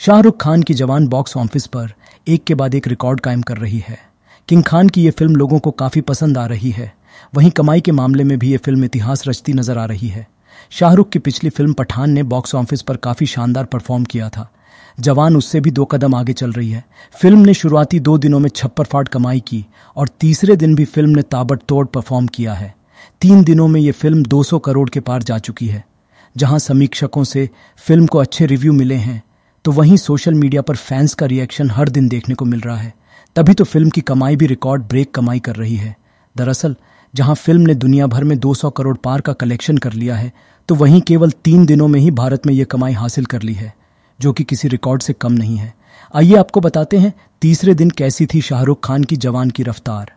शाहरुख खान की जवान box office पर एक के बाद एक रिकॉर्ड कायम कर रही है। किंग खान की ये फ़िल्म लोगों को काफ़ी पसंद आ रही है। वहीं कमाई के मामले में भी ये फ़िल्म इतिहास रचती नज़र आ रही है। शाहरुख की पिछली फ़िल्म पठान ने बॉक्स ऑफ़िस पर काफ़ी शानदार परफॉर्म किया था। जवान उससे भी दो कदम आगे चल रही है। फ़िल्म ने शुरुआती दो दिनों में छप्पर फाट कमाई की और तीसरे दिन भी फ़िल्म ने ताबड़तोड़ परफॉर्म किया है। तीन दिनों में ये फ़िल्म 200 करोड़ के पार जा चुकी है, जहाँ समीक्षकों से फ़िल्म को अच्छे रिव्यू मिले हैं। तो वहीं सोशल मीडिया पर फैंस का रिएक्शन हर दिन देखने को मिल रहा है। तभी तो फ़िल्म की कमाई भी रिकॉर्ड ब्रेक कमाई कर रही है। दरअसल, जहाँ फ़िल्म ने दुनिया भर में 200 करोड़ पार का कलेक्शन कर लिया है तो वहीं केवल तीन दिनों में ही भारत में यह कमाई हासिल कर ली है, जो कि किसी रिकॉर्ड से कम नहीं है। आइए आपको बताते हैं, तीसरे दिन कैसी थी शाहरुख खान की जवान की रफ्तार।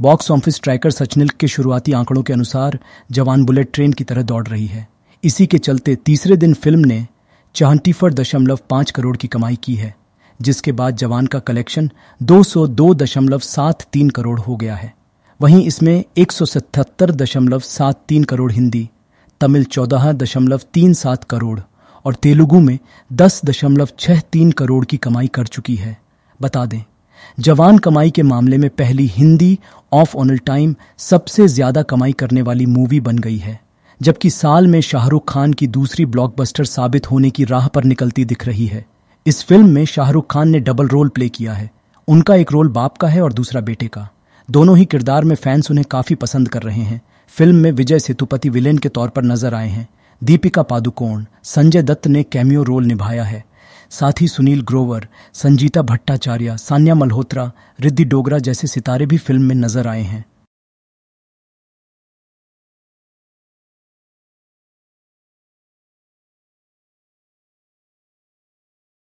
बॉक्स ऑफ़िस ट्रैकर सचनिल के शुरुआती आंकड़ों के अनुसार जवान बुलेट ट्रेन की तरह दौड़ रही है। इसी के चलते तीसरे दिन फ़िल्म ने चौहत्तीफर दशमलव पाँच करोड़ की कमाई की है, जिसके बाद जवान का कलेक्शन दो सौ दो दशमलव सात तीन करोड़ हो गया है। वहीं इसमें एक सौ सतहत्तर दशमलव सात तीन करोड़ हिंदी, तमिल चौदह दशमलव तीन सात करोड़ और तेलुगु में दस दशमलव छह तीन करोड़ की कमाई कर चुकी है। बता दें, जवान कमाई के मामले में पहली हिंदी ऑफ़ ऑनल टाइम सबसे ज़्यादा कमाई करने वाली मूवी बन गई है। जबकि साल में शाहरुख खान की दूसरी ब्लॉकबस्टर साबित होने की राह पर निकलती दिख रही है। इस फ़िल्म में शाहरुख खान ने डबल रोल प्ले किया है। उनका एक रोल बाप का है और दूसरा बेटे का। दोनों ही किरदार में फैंस उन्हें काफ़ी पसंद कर रहे हैं। फ़िल्म में विजय सेतुपति विलेन के तौर पर नज़र आए हैं। दीपिका पादुकोण, संजय दत्त ने कैमियो रोल निभाया है। साथ ही सुनील ग्रोवर, संजीता भट्टाचार्य, सान्या मल्होत्रा, रिद्धि डोगरा जैसे सितारे भी फ़िल्म में नज़र आए हैं।